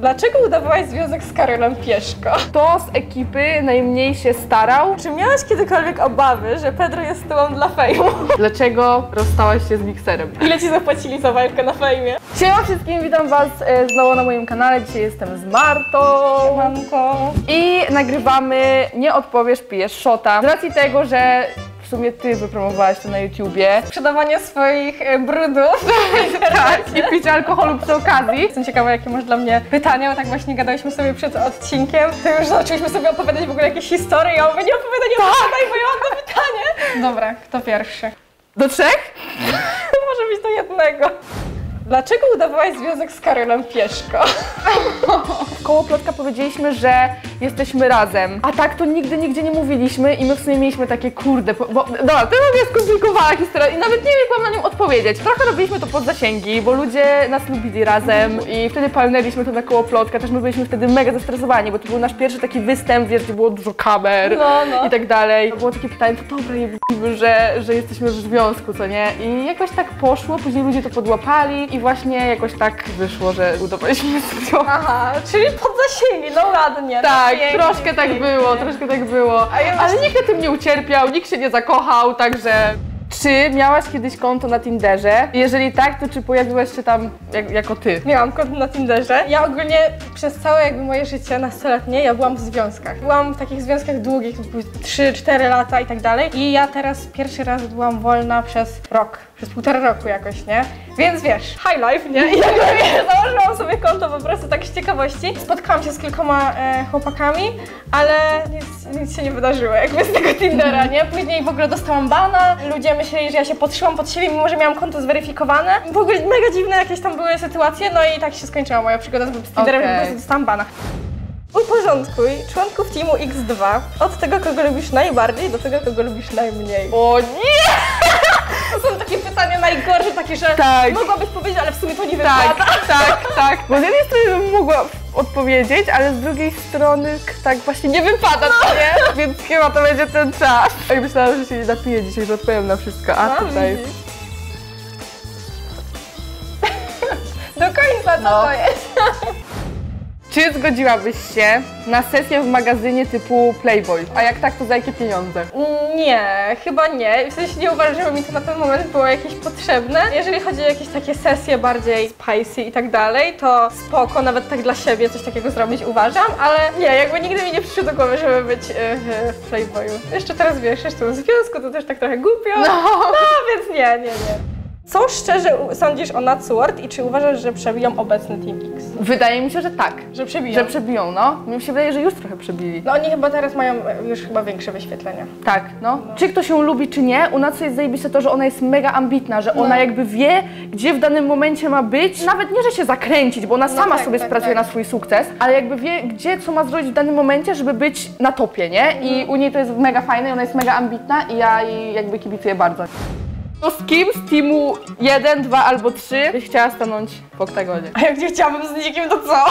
Dlaczego udawałaś związek z Karolem Pieszko? Kto z ekipy najmniej się starał? Czy miałaś kiedykolwiek obawy, że Pedro jest tobą dla fejmu? Dlaczego rozstałaś się z mikserem? Ile ci zapłacili za walkę na fejmie? Siema wszystkim, witam was e, znowu na moim kanale. Dzisiaj jestem z Martą. Manko. I nagrywamy Nie odpowiesz, pijesz szota. Z racji tego, że sumie ty wypromowałaś to na YouTubie. Sprzedawanie swoich e, brudów. Tak, i picie alkoholu przy okazji. Jestem ciekawa, jakie masz dla mnie pytania, bo tak właśnie gadaliśmy sobie przed odcinkiem. To już zaczęliśmy sobie opowiadać w ogóle jakieś historie. Ja mówię, nie opowiadaj, nie opowiadaj, bo ja mam to pytanie. Dobra, kto pierwszy? Do trzech? Może być do jednego. Dlaczego udawałaś związek z Karolem Pieszko? Koło plotka powiedzieliśmy, że jesteśmy razem. A tak to nigdy, nigdzie nie mówiliśmy i my w sumie mieliśmy takie kurde, bo, bo dobra, to jest skomplikowana historia i nawet nie wiem, jak mam na nią odpowiedzieć. Trochę robiliśmy to pod zasięgi, bo ludzie nas lubili razem i wtedy palnęliśmy to na koło plotka, też my byliśmy wtedy mega zestresowani, bo to był nasz pierwszy taki występ, wiesz, gdzie było dużo kamer No, no. i tak dalej. Było takie pytanie, to dobra, nie mówimy, że, że jesteśmy w związku, co nie? I jakoś tak poszło, później ludzie to podłapali i właśnie jakoś tak wyszło, że udawaliśmy związek. Aha, czyli pod zasięgi, no ładnie. no Tak, pięknie, troszkę tak pięknie. było, troszkę tak było. Ja Ale właśnie- nikt na tym nie ucierpiał, nikt się nie zakochał, także... Czy miałaś kiedyś konto na Tinderze? Jeżeli tak, to czy pojawiłaś się tam jak, jako ty? Miałam konto na Tinderze. Ja ogólnie przez całe jakby moje życie nastoletnie ja byłam w związkach. Byłam w takich związkach długich, 3-4 lata i tak dalej. I ja teraz pierwszy raz byłam wolna przez rok, przez półtora roku jakoś, nie? Więc wiesz, high life, nie? I wiesz, założyłam sobie konto po prostu tak z ciekawości. Spotkałam się z kilkoma e, chłopakami, ale nic, nic się nie wydarzyło jakby z tego Tindera, nie? Później w ogóle dostałam bana, ludzie myśleli, że ja się podszyłam pod siebie, mimo że miałam konto zweryfikowane. W ogóle mega dziwne jakieś tam były sytuacje, no i tak się skończyła moja przygoda z Tinderem, że po prostu dostałam bana. Uporządkuj członków teamu X2 od tego, kogo lubisz najbardziej, do tego, kogo lubisz najmniej. O nie! To są takie pytania najgorsze, takie, że Tak. mogłabyś powiedzieć, ale w sumie to nie Tak, wypada. tak, tak. Bo z jednej strony mogła odpowiedzieć, ale z drugiej strony tak właśnie nie wypada, co nie? Więc chyba to będzie ten czas. Ej, myślałam, że się nie napiję dzisiaj, że odpowiem na wszystko, a No, tutaj... Do końca No. to jest? Czy zgodziłabyś się na sesję w magazynie typu Playboy? A jak tak, to za jakie pieniądze? Nie, chyba nie. W sensie nie uważam, żeby mi to na ten moment było jakieś potrzebne. Jeżeli chodzi o jakieś takie sesje bardziej spicy i tak dalej, to spoko, nawet tak dla siebie coś takiego zrobić uważam, ale nie, jakby nigdy mi nie przyszło do głowy, żeby być yy, w Playboyu. Jeszcze teraz wiesz, jeszcze w związku, to też tak trochę głupio. No. no więc nie, nie, nie. Co szczerze sądzisz o Natsword i czy uważasz, że przebiją obecny Team X? Wydaje mi się, że tak. Że przebiją? Że przebiją, no. Mi się wydaje, że już trochę przebili. No oni chyba teraz mają e, już chyba większe wyświetlenia. Tak, no. Czy ktoś ją lubi, czy nie, u nas jest zajebiste to, że ona jest mega ambitna, że ona No. jakby wie, gdzie w danym momencie ma być. Nawet nie, że się zakręcić, bo ona No sama tak, sobie tak, spracuje tak. na swój sukces, ale jakby wie, gdzie, co ma zrobić w danym momencie, żeby być na topie, nie? Mhm. I u niej to jest mega fajne ona jest mega ambitna i ja jej jakby kibicuję bardzo. To z kim z teamu 1, 2 albo 3 byś chciała stanąć w oktagonie? A jak nie chciałabym z nikim, to co?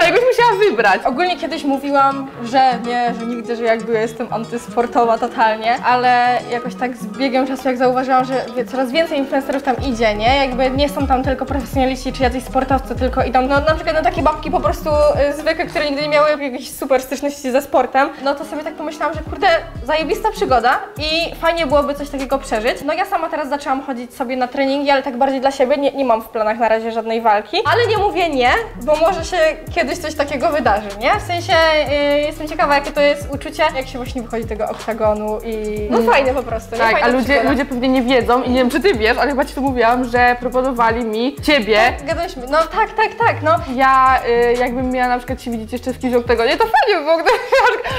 A jakbyś musiała wybrać? Ogólnie kiedyś mówiłam, że nie, że nigdy, że jakby jestem antysportowa totalnie, ale jakoś tak z biegiem czasu, jak zauważyłam, że coraz więcej influencerów tam idzie, nie? Jakby nie są tam tylko profesjonaliści czy jacyś sportowcy, tylko idą, no na przykład no, takie babki po prostu y, zwykłe, które nigdy nie miały jakiejś super styczności ze sportem, no to sobie tak pomyślałam, że kurde, zajebista przygoda i fajnie byłoby coś takiego przeżyć. No ja sama teraz zaczęłam chodzić sobie na treningi, ale tak bardziej dla siebie, nie, nie mam w planach na razie żadnej walki, ale nie mówię nie, bo może się kiedyś coś takiego wydarzy, nie? W sensie y, jestem ciekawa, jakie to jest uczucie, jak się właśnie wychodzi tego oktagonu i no fajne po prostu, nie? Tak, a ludzie, przygoda. ludzie pewnie nie wiedzą i nie wiem, czy ty wiesz, ale chyba ci to mówiłam, że proponowali mi ciebie. Gadaliśmy, no tak, tak, tak, no. Ja y, jakbym miała na przykład się widzieć jeszcze w kimś tego, nie to fajnie w ogóle,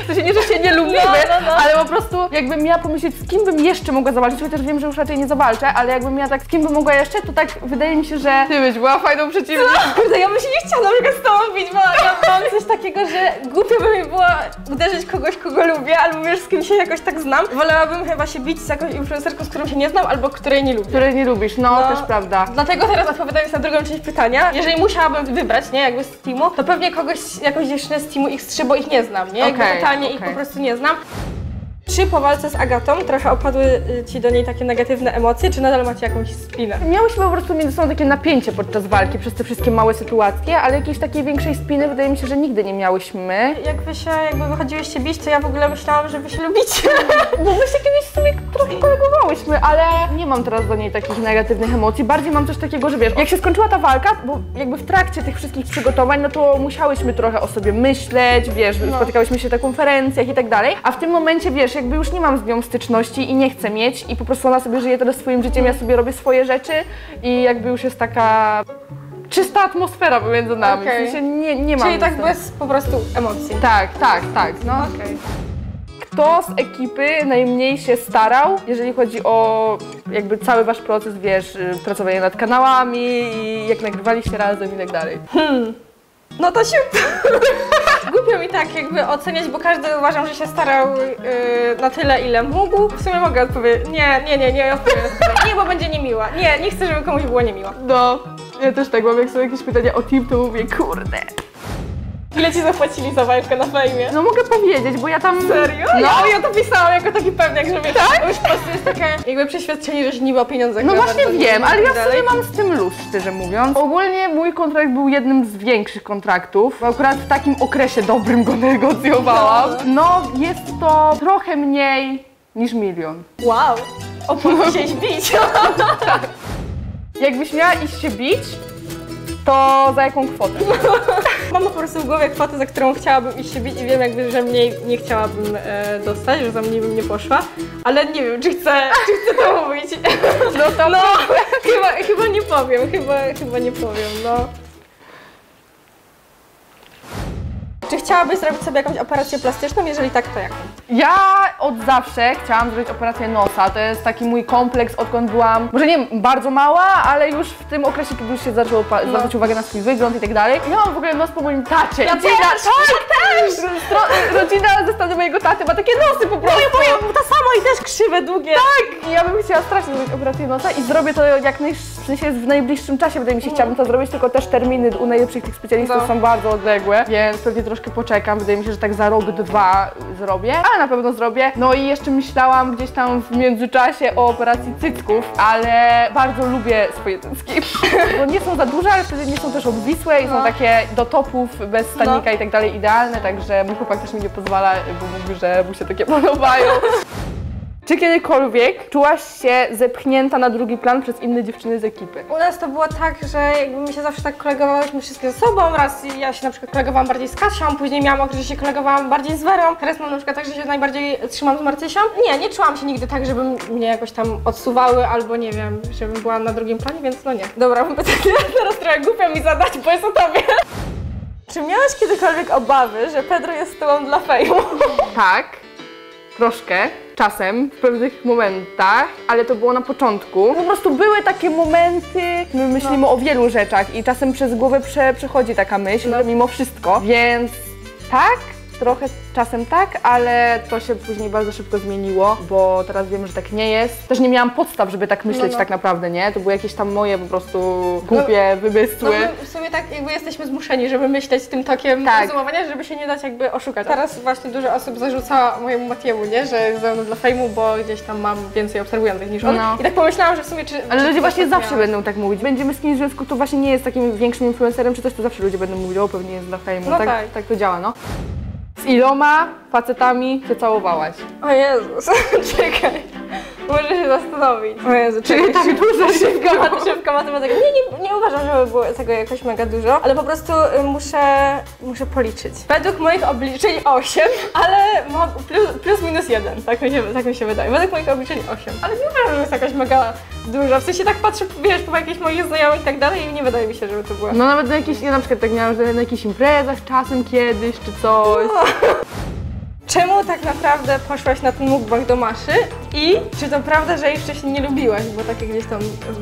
to się nie, że się nie lubimy, No, no, no. ale prostu jakbym miała pomyśleć, z kim bym jeszcze mogła zawalczyć, chociaż wiem, że już raczej nie zawalczę, ale jakbym miała tak, z kim bym mogła jeszcze, to tak wydaje mi się, że ty byś była fajną przeciwniczką. Kurde, ja bym się nie chciała na przykład z tobą bić, bo ja mam coś takiego, że głupio by mi było uderzyć kogoś, kogo lubię, albo wiesz, z kim się jakoś tak znam. Wolałabym chyba się bić z jakąś influencerką, z którą się nie znam, albo której nie lubię. Której nie lubisz, no, No. też prawda. Dlatego teraz odpowiadając na drugą część pytania, jeżeli musiałabym wybrać, nie, jakby z teamu, to pewnie kogoś, jakąś dziewczynę z teamu X3, bo ich nie znam, nie, jakby totalnie ich po prostu nie znam. Czy po walce z Agatą trochę opadły y, Ci do niej takie negatywne emocje, czy nadal macie jakąś spinę? Miałyśmy po prostu między sobą takie napięcie podczas walki przez te wszystkie małe sytuacje, ale jakiejś takiej większej spiny wydaje mi się, że nigdy nie miałyśmy. Jak wy się, jakby wychodziłyście bić, to ja w ogóle myślałam, że wy się lubicie. Bo my się kiedyś sobie trochę kolegowałyśmy, ale nie mam teraz do niej takich negatywnych emocji. Bardziej mam coś takiego, że wiesz, jak się skończyła ta walka, bo jakby w trakcie tych wszystkich przygotowań, no to musiałyśmy trochę o sobie myśleć, wiesz, spotykałyśmy się na konferencjach i tak dalej, a w tym momencie, wiesz, jakby już nie mam z nią styczności i nie chcę mieć i po prostu ona sobie żyje teraz swoim życiem, ja sobie robię swoje rzeczy i jakby już jest taka czysta atmosfera pomiędzy nami, Okej. w sensie nie, nie mam Czyli tak nic- bez po prostu emocji. Tak, tak, tak, no. Okej. Kto z ekipy najmniej się starał, jeżeli chodzi o jakby cały wasz proces, wiesz, y, pracowanie nad kanałami i jak nagrywaliście razem i tak dalej? No to się... Głupio mi tak jakby oceniać, bo każdy uważam, że się starał yy, na tyle, ile mógł. W sumie mogę odpowiedzieć, nie, nie, nie, nie odpowiem. Nie, bo będzie niemiła. Nie, nie chcę, żeby komuś było niemiło. No, ja też tak mam, jak są jakieś pytania o team, to mówię, kurde. Ile ci zapłacili za walkę na fejmie? No mogę powiedzieć, bo ja tam... Serio? No. Ja, ja to pisałam jako taki pewniak, że tak? już po prostu jest takie jakby przeświadczenie, że się niby o pieniądzach No właśnie wiem, ale ja tak dalej. sumie mam z tym luz, szczerze mówiąc. Ogólnie mój kontrakt był jednym z większych kontraktów. bo Akurat w takim okresie dobrym go negocjowałam. No, jest to trochę mniej niż milion. Wow! Opłaca się bić. Jakbyś miała iść się bić, to za jaką kwotę? Mam po prostu w głowie kwotę, za którą chciałabym iść się bić i wiem jakby, że mniej nie chciałabym e, dostać, że za mniej bym nie poszła, ale nie wiem, czy chcę, czy chcę to mówić. No to no, chyba, chyba nie powiem, chyba, chyba nie powiem, no. Czy chciałabyś zrobić sobie jakąś operację plastyczną? Jeżeli tak, to jaką? Ja od zawsze chciałam zrobić operację nosa. To jest taki mój kompleks, odkąd byłam, może nie bardzo mała, ale już w tym okresie, kiedy już się zaczęło pa- zwracać uwagę na swój wygląd i tak dalej. Ja mam w ogóle nos po moim tacie. Ja I też, tak, też! Rodzina ze strony mojego taty ma takie nosy po prostu. to samo i też krzywe, długie. Tak! I ja bym chciała strasznie zrobić operację nosa i zrobię to jak naj, w sensie w najbliższym czasie, wydaje mi się, chciałabym to zrobić, tylko też terminy u najlepszych tych specjalistów No. są bardzo odległe, więc pewnie troszkę poczekam. Wydaje mi się, że tak za rok, dwa zrobię, ale na pewno zrobię. No i jeszcze myślałam gdzieś tam w międzyczasie o operacji cycków, ale bardzo lubię swoje cycki, bo nie są za duże, ale wtedy nie są też obwisłe i są No. takie do topów, bez stanika i tak dalej idealne, także mój chłopak też mi nie pozwala, bo mówi, że mu się takie podobają. Czy kiedykolwiek czułaś się zepchnięta na drugi plan przez inne dziewczyny z ekipy? U nas to było tak, że jakby my się zawsze tak kolegowałyśmy wszystkie ze sobą. Raz ja się na przykład kolegowałam bardziej z Kasią, później miałam okres, że się kolegowałam bardziej z Werą. Teraz mam na przykład tak, że się najbardziej trzymam z Marcysią. Nie, nie czułam się nigdy tak, żeby mnie jakoś tam odsuwały albo nie wiem, żebym była na drugim planie, więc no nie. Dobra, mam pytanie teraz trochę głupio mi zadać, bo jest o tobie. Czy miałaś kiedykolwiek obawy, że Pedro jest z tobą dla fejmu? Tak, troszkę, czasem, w pewnych momentach, ale to było na początku. Po prostu były takie momenty, my myślimy o wielu rzeczach i czasem przez głowę prze, przechodzi taka myśl, że mimo wszystko, więc tak, trochę czasem tak, ale to się później bardzo szybko zmieniło, bo teraz wiem, że tak nie jest. Też nie miałam podstaw, żeby tak myśleć No, no. tak naprawdę, nie? To były jakieś tam moje po prostu głupie No wymysły. my w sumie tak jakby jesteśmy zmuszeni, żeby myśleć tym tokiem Tak. rozumowania, żeby się nie dać jakby oszukać. Teraz właśnie dużo osób zarzuca mojemu Matiemu, nie, że jest ze mną dla fejmu, bo gdzieś tam mam więcej obserwujących niż on. No. I tak pomyślałam, że w sumie czy... Ale czy ludzie to właśnie zawsze będą tak mówić. Będziemy z kimś w związku, kto właśnie nie jest takim większym influencerem czy coś, to zawsze ludzie będą mówić, o pewnie jest dla fejmu. No tak, tak. tak to działa, no. Z iloma facetami się całowałaś? O Jezus, czekaj. Muszę się zastanowić. O Jezu, Czyli tak dużo Szybka, mat- szybka matematyka. Nie, nie, nie uważam, żeby było tego jakoś mega dużo, ale po prostu y, muszę, muszę policzyć. Według moich obliczeń 8, ale plus, plus minus 1, tak mi, się, tak mi się wydaje. Według moich obliczeń 8, ale nie uważam, że jest jakaś mega duża. W sensie tak patrzę, wiesz, po jakichś moich znajomych i tak dalej i nie wydaje mi się, żeby to było. No nawet na jakichś, ja na przykład tak miałam, że na jakichś imprezach czasem kiedyś czy coś. Czemu tak naprawdę poszłaś na ten mukbang do Maszy i czy to prawda, że jej wcześniej nie lubiłaś? Bo takie gdzieś tam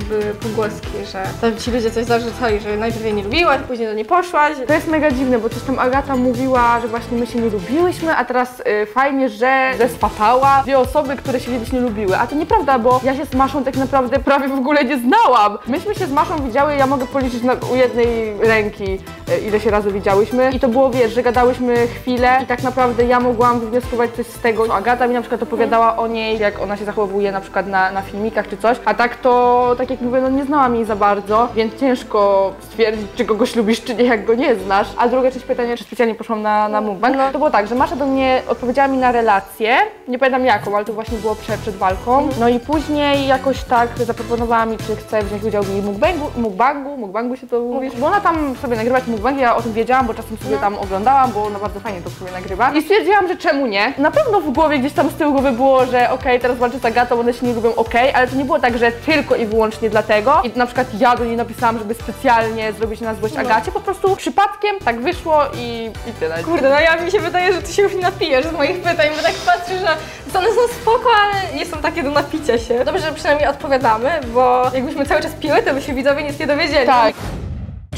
były pogłoski, że tam ci ludzie coś zarzucali, że najpierw jej nie lubiłaś, później do niej poszłaś. To jest mega dziwne, bo coś tam Agata mówiła, że właśnie my się nie lubiłyśmy, a teraz y, fajnie, że zespatała dwie osoby, które się kiedyś nie lubiły. A to nieprawda, bo ja się z Maszą tak naprawdę prawie w ogóle nie znałam. Myśmy się z Maszą widziały, ja mogę policzyć na, u jednej ręki, ile się razy widziałyśmy. I to było, wiesz, że gadałyśmy chwilę i tak naprawdę ja mogłam wywnioskować coś z tego. Agata mi na przykład opowiadała o niej, jak ona się zachowuje na przykład na, na filmikach czy coś, a tak to, tak jak mówię, no nie znałam jej za bardzo, więc ciężko stwierdzić, czy kogoś lubisz, czy nie, jak go nie znasz. A druga część pytania, czy specjalnie poszłam na, na mukbang, to było tak, że Masza do mnie odpowiedziała mi na relację, nie pamiętam jaką, ale to właśnie było przed, przed walką. No i później jakoś tak zaproponowała mi, czy chce wziąć udział w jej mukbangu, mukbangu, mukbangu się to mówisz, bo ona tam sobie nagrywać mukbangi, ja o tym wiedziałam, bo czasem sobie tam oglądałam, bo ona bardzo fajnie to sobie nagrywa. I stwierdziłam, że czemu nie? Na pewno w głowie gdzieś tam z tyłu głowy było, że okej, teraz walczę z Agatą, one się nie lubią, okej, ale to nie było tak, że tylko i wyłącznie dlatego. I na przykład ja do niej napisałam, żeby specjalnie zrobić na złość Agacie, po prostu przypadkiem tak wyszło i, i tyle. Kurde, no ja mi się wydaje, że ty się już napijesz z moich pytań, bo tak patrzę, że one są spoko, ale nie są takie do napicia się. Dobrze, że przynajmniej odpowiadamy, bo jakbyśmy cały czas piły, to by się widzowie nic nie dowiedzieli. Tak.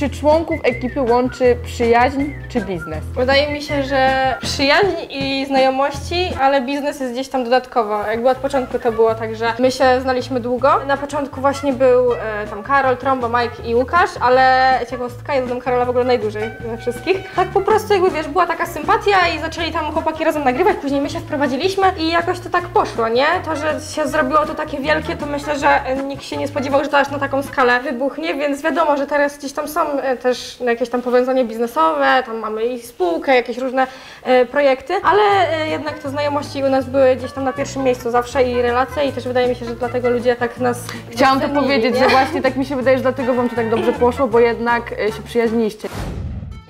Czy członków ekipy łączy przyjaźń czy biznes? Wydaje mi się, że przyjaźń i znajomości, ale biznes jest gdzieś tam dodatkowo. Jakby od początku to było tak, że my się znaliśmy długo. Na początku właśnie był e, tam Karol, Trombo, Mike i Łukasz, ale ciekawostka, ja znam Karola w ogóle najdłużej ze wszystkich. Tak po prostu jakby wiesz, była taka sympatia i zaczęli tam chłopaki razem nagrywać, później my się wprowadziliśmy i jakoś to tak poszło, nie? To, że się zrobiło to takie wielkie, to myślę, że nikt się nie spodziewał, że to aż na taką skalę wybuchnie, więc wiadomo, że teraz gdzieś tam są też jakieś tam powiązanie biznesowe, tam mamy i spółkę, jakieś różne e, projekty, ale e, jednak te znajomości u nas były gdzieś tam na pierwszym miejscu zawsze i relacje i też wydaje mi się, że dlatego ludzie tak nas Chciałam to powiedzieć, nie? że właśnie tak mi się wydaje, że dlatego wam to tak dobrze poszło, bo jednak e, się przyjaźniliście.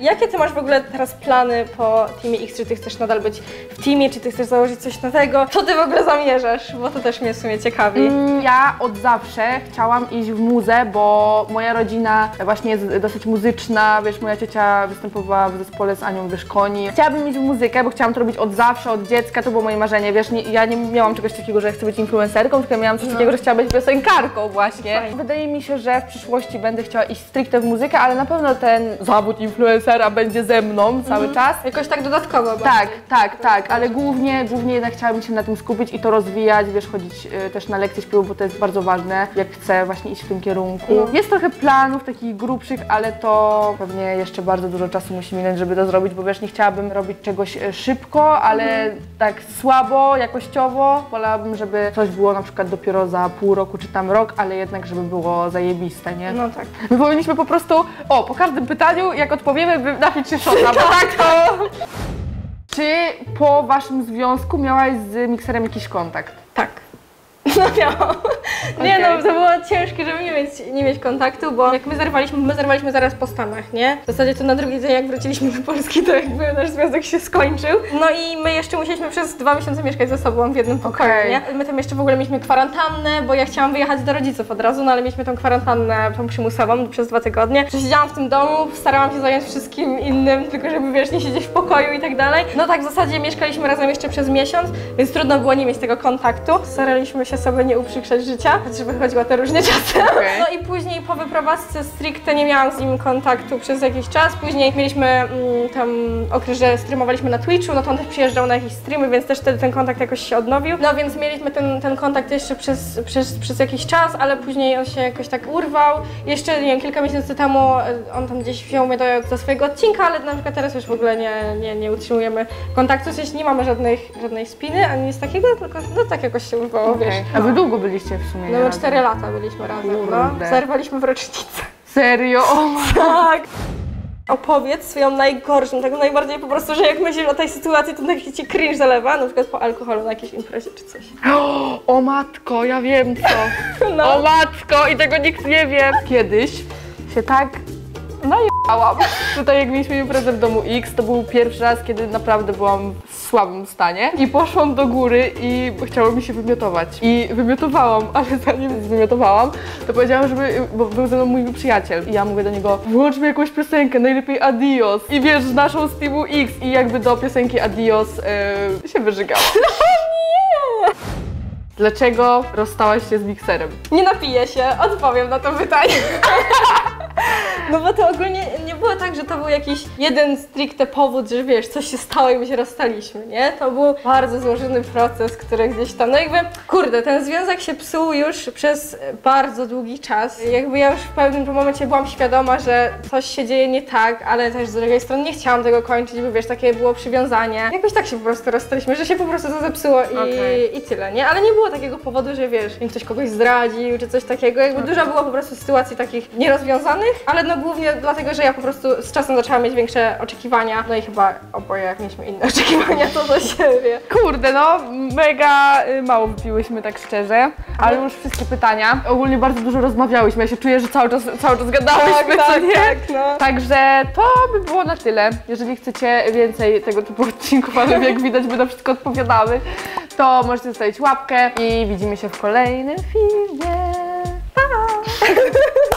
Jakie ty masz w ogóle teraz plany po Teamie X? Czy ty chcesz nadal być w teamie, czy ty chcesz założyć coś nowego? Co ty w ogóle zamierzasz? Bo to też mnie w sumie ciekawi. Mm, Ja od zawsze chciałam iść w muzę, bo moja rodzina właśnie jest dosyć muzyczna, wiesz, moja ciocia występowała w zespole z Anią Wyszkoni. Chciałabym iść w muzykę, bo chciałam to robić od zawsze, od dziecka, to było moje marzenie, wiesz, nie, ja nie miałam czegoś takiego, że chcę być influencerką, tylko miałam coś takiego, że chciałam być piosenkarką właśnie. Fajnie. Wydaje mi się, że w przyszłości będę chciała iść stricte w muzykę, ale na pewno ten zawód będzie ze mną cały czas. Jakoś tak dodatkowo Tak, tak, tak, ale głównie, głównie jednak chciałabym się na tym skupić i to rozwijać, wiesz, chodzić y, też na lekcje śpiewu, bo to jest bardzo ważne, jak chcę właśnie iść w tym kierunku. No. Jest trochę planów takich grubszych, ale to pewnie jeszcze bardzo dużo czasu musi minąć, żeby to zrobić, bo wiesz, nie chciałabym robić czegoś y, szybko, ale tak słabo, jakościowo. Wolałabym, żeby coś było na przykład dopiero za pół roku czy tam rok, ale jednak, żeby było zajebiste, nie? No tak. My powinniśmy po prostu, o, po każdym pytaniu, jak odpowiemy, by napić się szota, bo tak to... Czy po waszym związku miałaś z mikserem jakiś kontakt? Tak. No miałam. Nie no, to było ciężkie, żeby nie mieć, nie mieć kontaktu, bo jak my zerwaliśmy, my zerwaliśmy zaraz po Stanach, nie? W zasadzie to na drugi dzień jak wróciliśmy do Polski, to jakby nasz związek się skończył. No i my jeszcze musieliśmy przez dwa miesiące mieszkać ze sobą w jednym pokoju, Okej. nie? My tam jeszcze w ogóle mieliśmy kwarantannę, bo ja chciałam wyjechać do rodziców od razu, no ale mieliśmy tą kwarantannę tą przymusową przez dwa tygodnie. Przesiedziałam w tym domu, starałam się zająć wszystkim innym, tylko żeby wiesz, nie siedzieć w pokoju i tak dalej. No tak w zasadzie mieszkaliśmy razem jeszcze przez miesiąc, więc trudno było nie mieć tego kontaktu. Staraliśmy się sobie nie uprzykrzać życia, żeby chodziło te różne czasy. Okej. No i później po wyprowadzce stricte nie miałam z nim kontaktu przez jakiś czas. Później mieliśmy mm, tam okres, że streamowaliśmy na Twitchu, no to on też przyjeżdżał na jakieś streamy, więc też wtedy ten kontakt jakoś się odnowił. No więc mieliśmy ten, ten kontakt jeszcze przez, przez, przez jakiś czas, ale później on się jakoś tak urwał. Jeszcze, nie wiem, kilka miesięcy temu e, on tam gdzieś wziął mnie do, do swojego odcinka, ale na przykład teraz już w ogóle nie, nie, nie utrzymujemy kontaktu, w sensie nie mamy żadnych, żadnej spiny, ani nic takiego, tylko no tak jakoś się urwało, wiesz. A wy długo byliście w sumie No cztery lata byliśmy razem, no. Zerwaliśmy w rocznicę. Serio? O, Tak. Opowiedz swoją najgorszą, taką najbardziej po prostu, że jak myślisz o tej sytuacji, to taki ci cringe zalewa, na przykład po alkoholu na jakiejś imprezie czy coś. o matko, ja wiem co. No. O matko i tego nikt nie wie. Kiedyś się tak najebałam. Tutaj jak mieliśmy imprezę w domu X, to był pierwszy raz, kiedy naprawdę byłam słabym stanie i poszłam do góry i chciało mi się wymiotować. I wymiotowałam, ale zanim wymiotowałam, to powiedziałam, żeby, bo był ze mną mój przyjaciel i ja mówię do niego, włącz mi jakąś piosenkę, najlepiej Adios. I wiesz, naszą z X i jakby do piosenki Adios e, się wyżygała. Dlaczego rozstałaś się z mikserem? Nie napiję się, odpowiem na to pytanie. No bo to ogólnie nie było tak, że to był jakiś jeden stricte powód, że wiesz, coś się stało i my się rozstaliśmy, nie? To był bardzo złożony proces, który gdzieś tam, no jakby, kurde, ten związek się psuł już przez bardzo długi czas. Jakby ja już w pewnym momencie byłam świadoma, że coś się dzieje nie tak, ale też z drugiej strony nie chciałam tego kończyć, bo wiesz, takie było przywiązanie. Jakoś tak się po prostu rozstaliśmy, że się po prostu to zepsuło i, Okej. i tyle, nie? Ale nie było takiego powodu, że wiesz, im ktoś kogoś zdradził czy coś takiego. Jakby dużo było po prostu sytuacji takich nierozwiązanych, ale no głównie dlatego, że ja po prostu z czasem zaczęłam mieć większe oczekiwania. No i chyba oboje mieliśmy inne oczekiwania co do siebie. Kurde, no mega y, mało wypiłyśmy tak szczerze, ale już wszystkie pytania. Ogólnie bardzo dużo rozmawiałyśmy, ja się czuję, że cały czas, cały czas gadałyśmy, co nie? tak, no. Także to by było na tyle. Jeżeli chcecie więcej tego typu odcinków, ale jak widać, my na wszystko odpowiadamy, to możecie zostawić łapkę i widzimy się w kolejnym filmie.